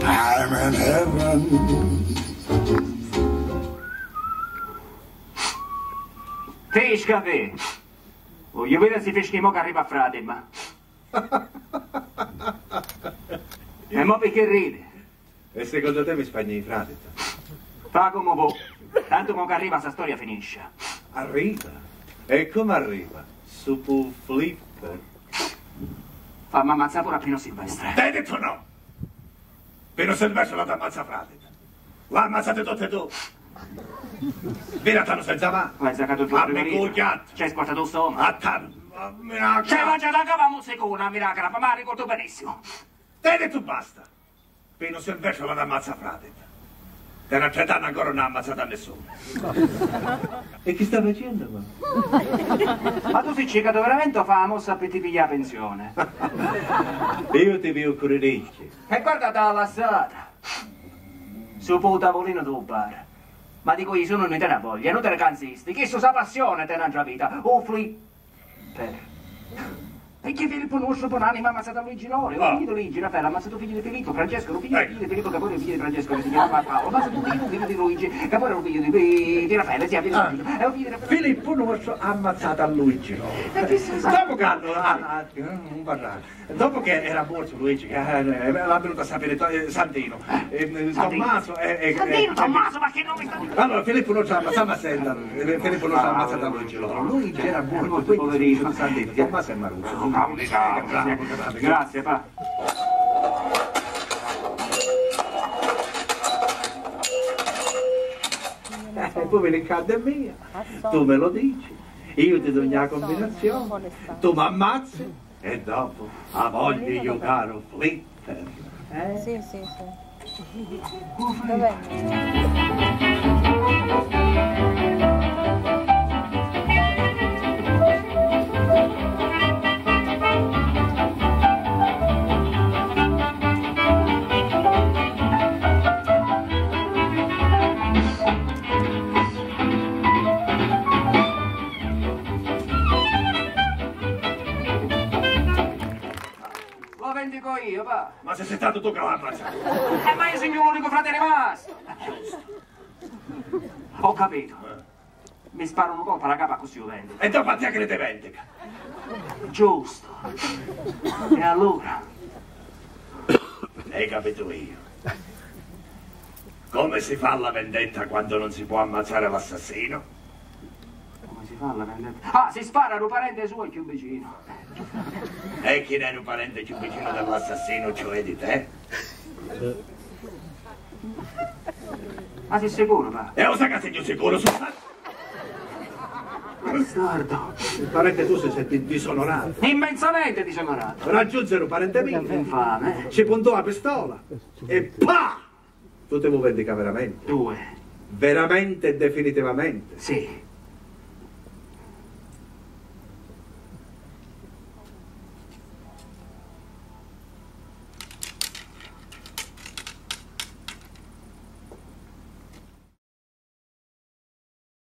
I'm in heaven. Fish capì? Voglio vedere se fish che mo che arriva a frate, ma... E mo perché ride? E secondo te mi spagni i frati? Fa come vuoi. Tanto mo che arriva sta storia finisce. Arriva. E come arriva? Su un flipper. Fammi ammazzare pure a Pino Silvestre. Te hai detto no! Pino Silvestro l'ha ammazza frate. L'ha ammazzate tutte e due. Viratano senza mano. Ma hai saccato il tuo A cugliato. C'hai squartato il stomaco? A tan... a miracolo. C'hai mangiato anche la musicona, a miracolo, ma mi ricordo benissimo. Te hai detto basta. Pino Silvestro l'ha ammazza frate. Te ne tre anni ancora non ha ammazzato a nessuno. E chi sta facendo, ma? Ma tu sei ciecato veramente o fa la mossa per ti pigliare pensione? Io ti vi occorrerecchio. E guardate la lassata. Su po' tavolino del bar. Ma dico io, sono non te ne voglia, non te ne cansisti. Che so sa passione te ne vita. O flipper. E che Filippo nostro Bonanima ha ammazzato Luigi Lore, Ah. un figlio di Luigi, Raffaele, ha ammazzato figlio di Filippo, Francesco, un figlio figlio di Filippo, è un figlio di Francesco, che si chiama Paolo, ma sono tutti un figlio di Luigi, era un figlio di, di Raffaele, è figlio di è un figlio di Raffaele. Filippo nostro ha ammazzato a Luigi Lore. E sa? Dopo che hanno... ah, ah, non parlare. Dopo che era morto Luigi, che eh, l'ha venuto a sapere eh, Santino, eh, Tommaso e... Santino, Tommaso, ma che nome sta? Allora, Filippo non ci ha ammazzato, eh, Filippo non ha ammazzato a Luigi Lore. Luigi era morto, quindi Poverino. di Santino, Tommaso è Maruso. Grazie, pa. E poi me ne cade mia, tu me lo dici, io ti do una combinazione, tu mi ammazzi e dopo ha voglia di giocare un flipper. Eh? Sì, sì, sì. Dov'è? Lo vendico io, pa. Ma se sei stato tu che l'ha ammazzato. Eh, ma io sono l'unico frate rimasto. Ho capito. Mi sparano un colpo alla capa così io vendo. E dopo a te che ne te vendica. Giusto. E allora? Hai capito io. Come si fa la vendetta quando non si può ammazzare l'assassino? Come si fa la vendetta? Ah, si spara a un parente suo e più vicino. E chi è un parente più vicino dell'assassino, cioè di te? Ma sei sicuro, pa? E lo sai che sei più sicuro su Bastardo. Il parente tu si senti disonorato. Immensamente disonorato. Raggiunsero parente mio, Infame. ci puntò la pistola e pa! Tu te lo vendica veramente. Due. Veramente e definitivamente. Sì.